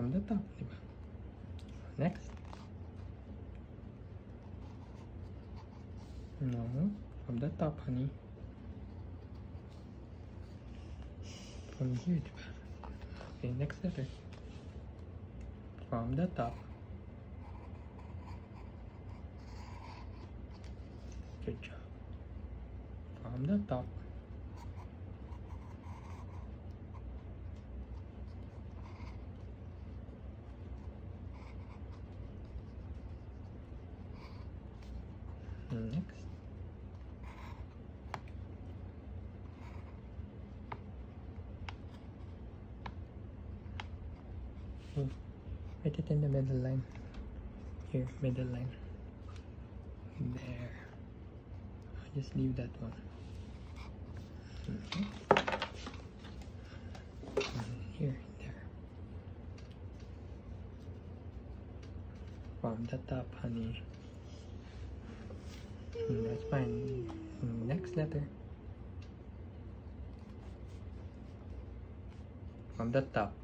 From the top, di? Next. No, from the top, honey. From here, di? Okay, next letter. From the top. Good job. From the top. Next. Oh, Write it in the middle line. Here, middle line. There. I'll just leave that one. Okay. And Here, there. From the top, honey. Mm, That's fine. Mm, Next letter. From the top.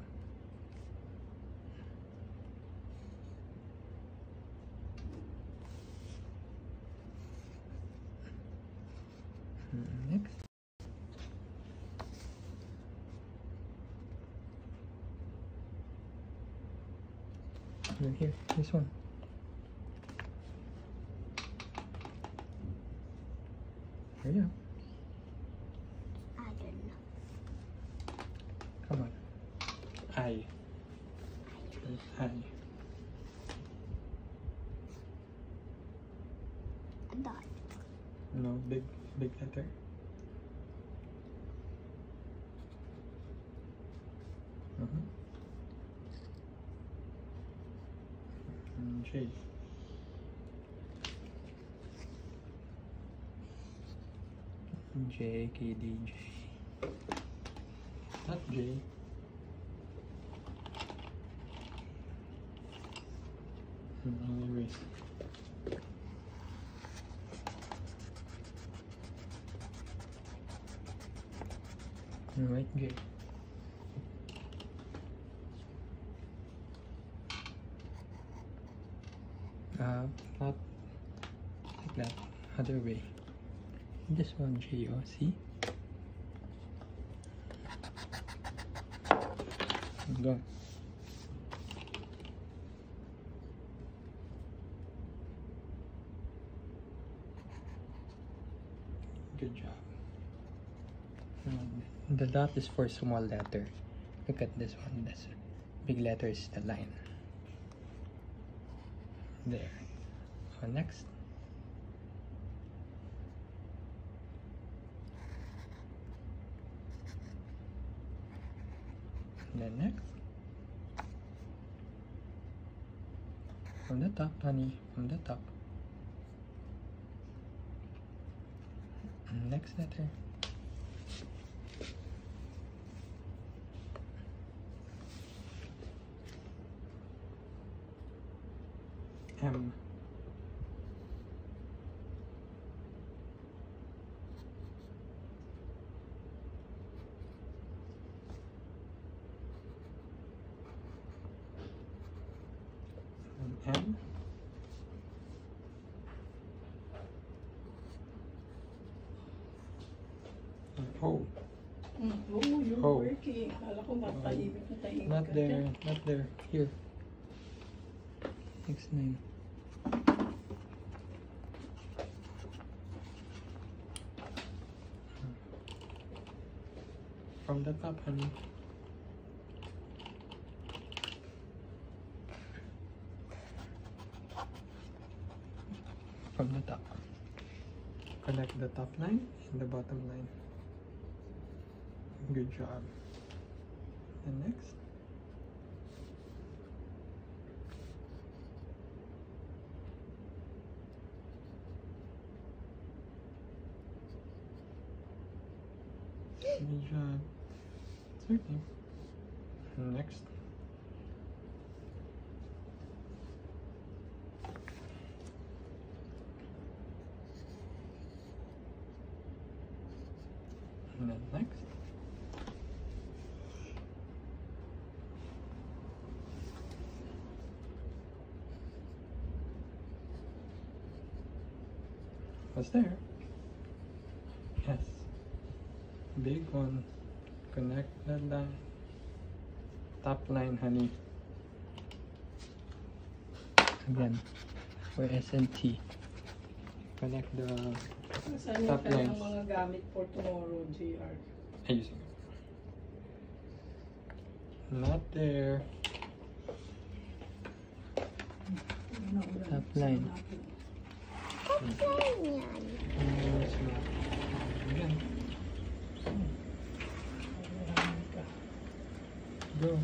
Mm, Next. Here, here, this one. Hurry up. I don't know. Come on. I. I. Dot. No, big, big letter. Uh-huh. And J. J, K, D, J. Not J. I'll erase. Right, J. Uh, not like that. Other way. This one, see? Go. Good job. Um, The dot is for small letter. Look at this one. This big letter is the line. There. So next. And then next. From the top, honey. From the top. Next letter. And M. Mm. Oh, you're Oh. working. Akala ko matahimik na Not there, not there. Here. Next name. From the top, honey. From the top. Connect the top line and the bottom line. Good job. And next. Good job. It's okay. Next. And then next. What's there? Yes. Big one. Connect that line. Top line, honey. Again, for SMT. Connect the Saan yung kanyang mga gamit for tomorrow, JR? Ayusin. Not there. Top line. Top line yan. Go.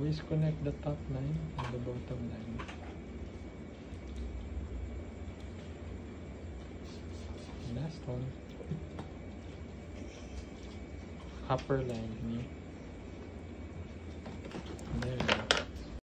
Always connect the top line and the bottom line. Last one. Upper line. honey.